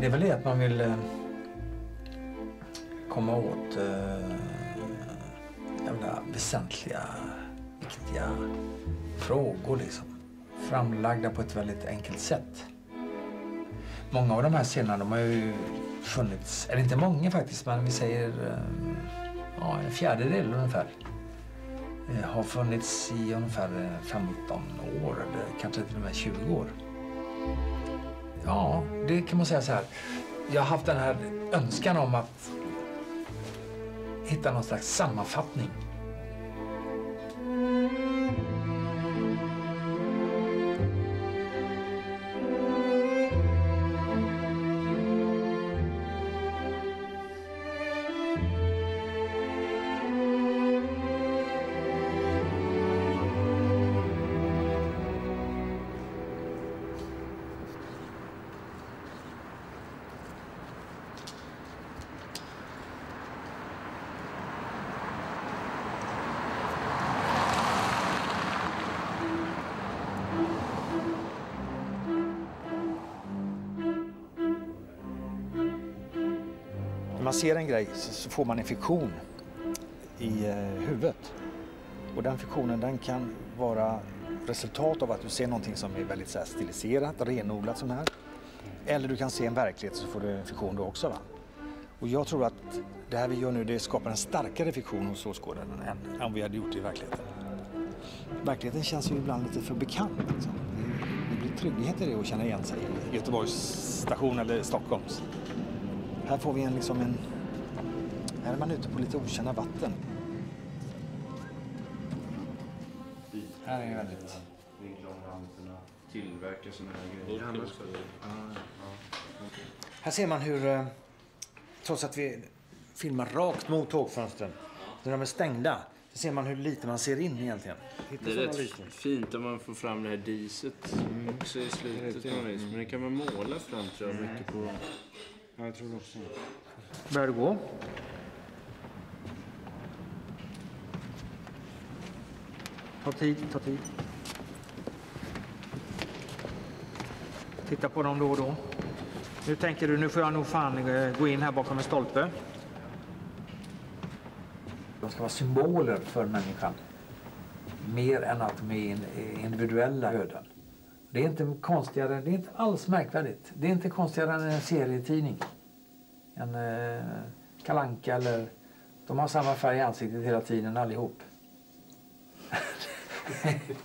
Det är väl det att man vill eh, komma åt eh, jävla väsentliga, viktiga frågor liksom. Framlagda på ett väldigt enkelt sätt. Många av de här scenerna de har ju funnits, eller inte många faktiskt, men vi säger eh, ja, en fjärdedel ungefär. Har funnits i ungefär 15 år eller kanske till och med 20 år. Ja, det kan man säga så här. Jag har haft den här önskan om att hitta någon slags sammanfattning. När man ser en grej så, får man en fiktion i eh, huvudet. Och den fiktionen den kan vara resultat av att du ser någonting som är väldigt så här, stiliserat, renodlat som här. Eller du kan se en verklighet så får du en fiktion då också. Va? Och jag tror att det här vi gör nu det skapar en starkare fiktion hos åskådaren än om vi hade gjort det i verkligheten. Verkligheten känns ju ibland lite för bekant. Liksom. Det blir trygghet i det att känna igen sig i Göteborgs station eller Stockholms. Här får vi en, liksom en... Här är man ute på lite okända vatten. Här är väldigt... Tillverka såna här grejer. Här ser man hur, eh, trots att vi filmar rakt mot tågfönstren, när de är stängda, så ser man hur lite man ser in egentligen. Hittar Det är rätt fint om man får fram det här diset också i slutet vis. Men det kan man måla fram tror jag mycket på. Ja, jag tror det också. Börjar det gå? Ta tid, ta tid. Titta på dem då och då. Nu tänker du, nu får jag nog fan eh, gå in här bakom en stolpe. De ska vara symboler för människan. Mer än att de är in- individuella öden. Det är inte konstigare, det är inte alls märkvärdigt. Det är inte konstigare än en serietidning. En eh, kalanka eller... De har samma färg i ansiktet hela tiden allihop.